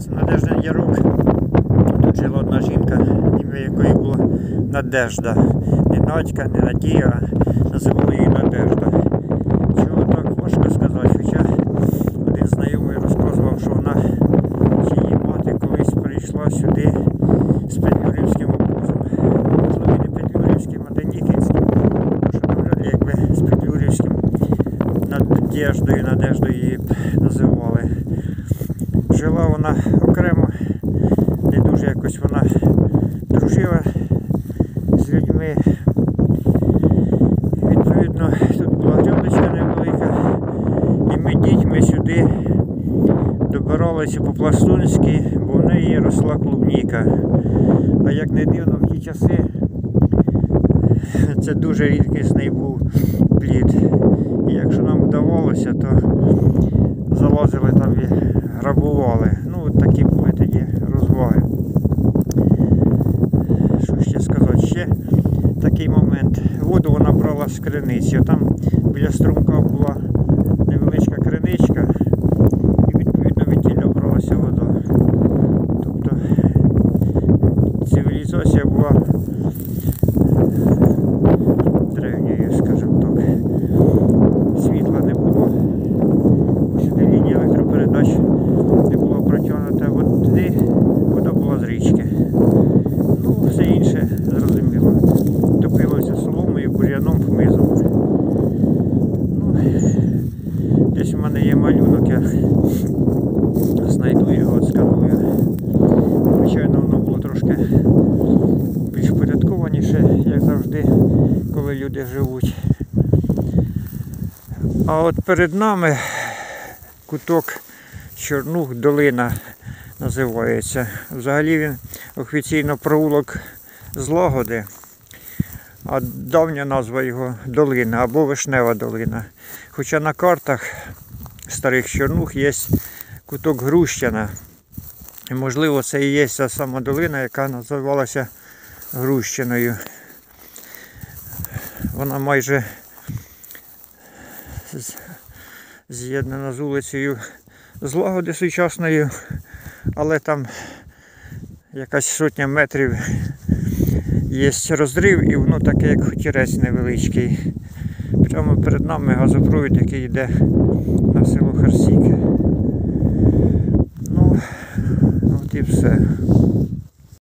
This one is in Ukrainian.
Це Надежда Ярук. Тут жила одна жінка, ім'я якої було Надежда. Не Надька, не Надія, а називали її Надежда. Чого так важко сказати, хоча один знайомий розказував, що вона чи її мати колись прийшла сюди з Петлюрівським обозом. Можливо, і не Петлюрівським, а Денікінським. Що навряд якби з Петлюрівським Надеждою, Надеждою її називали. Жила вона окремо, не дуже якось вона дружила з людьми. Відповідно, тут була грядочка невелика, і ми дітьми сюди добиралися по-пластунськи, бо в неї росла клубніка. А як не дивно, в ті часи це дуже рідкісний був плід. І якщо нам вдавалося, то залазили там грабували. Ну, от такі були тоді розваги. Що ще сказати? Ще такий момент. Воду вона брала з криниці. Там біля струмка була невеличка криничка, і відповідно від тіля бралася вода. Тобто цивілізація була древньою, скажімо так. Світла не було. Сюди лінії електропередач не було протягнута води, вода була з річки. Ну, все інше зрозуміло. Топилося соломою, бур'яном, хмизом. Ну, десь у мене є малюнок, я знайду його, сканую. Звичайно, воно було трошки більш порядкованіше, як завжди, коли люди живуть. А от перед нами куток Чорнух долина називається. Взагалі він офіційно провулок Злагоди, а давня назва його долина або Вишнева долина. Хоча на картах старих Чорнух є куток Грущина. І, можливо, це і є та сама долина, яка називалася Грущиною. Вона майже з'єднана з вулицею Злагоди сучасною, але там якась сотня метрів є розрив і воно таке, як хутірець невеличкий. Прямо перед нами газопровід, який йде на село Харсік. Ну, от і все.